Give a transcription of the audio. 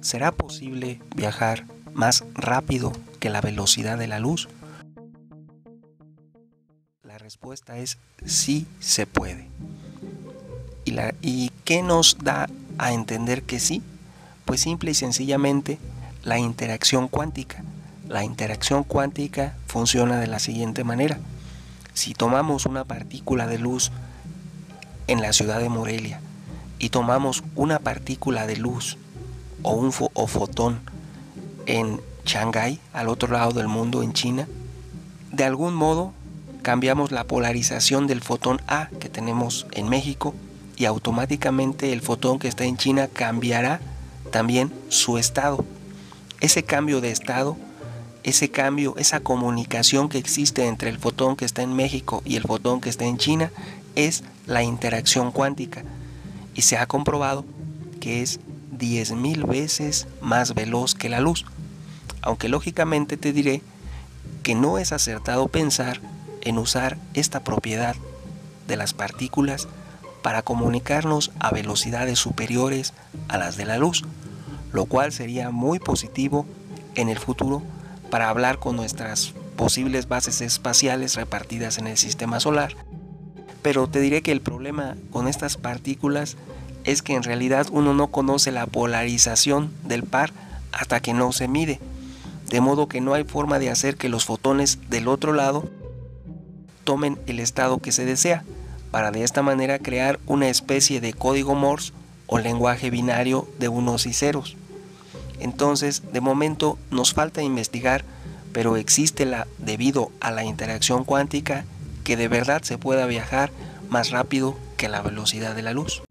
¿Será posible viajar más rápido que la velocidad de la luz? La respuesta es sí se puede. ¿Y, la, ¿Y qué nos da a entender que sí? Pues simple y sencillamente la interacción cuántica. La interacción cuántica funciona de la siguiente manera. Si tomamos una partícula de luz en la ciudad de Morelia y tomamos una partícula de luz o un fotón en Shanghái, al otro lado del mundo, en China, de algún modo cambiamos la polarización del fotón A que tenemos en México y automáticamente el fotón que está en China cambiará también su estado. Ese cambio de estado, ese cambio, esa comunicación que existe entre el fotón que está en México y el fotón que está en China es la interacción cuántica y se ha comprobado que es 10.000 veces más veloz que la luz. Aunque lógicamente te diré que no es acertado pensar en usar esta propiedad de las partículas para comunicarnos a velocidades superiores a las de la luz, lo cual sería muy positivo en el futuro para hablar con nuestras posibles bases espaciales repartidas en el sistema solar. Pero te diré que el problema con estas partículas es que en realidad uno no conoce la polarización del par hasta que no se mide, de modo que no hay forma de hacer que los fotones del otro lado tomen el estado que se desea, para de esta manera crear una especie de código Morse o lenguaje binario de unos y ceros. Entonces, de momento nos falta investigar, pero existe la debido a la interacción cuántica que de verdad se pueda viajar más rápido que la velocidad de la luz.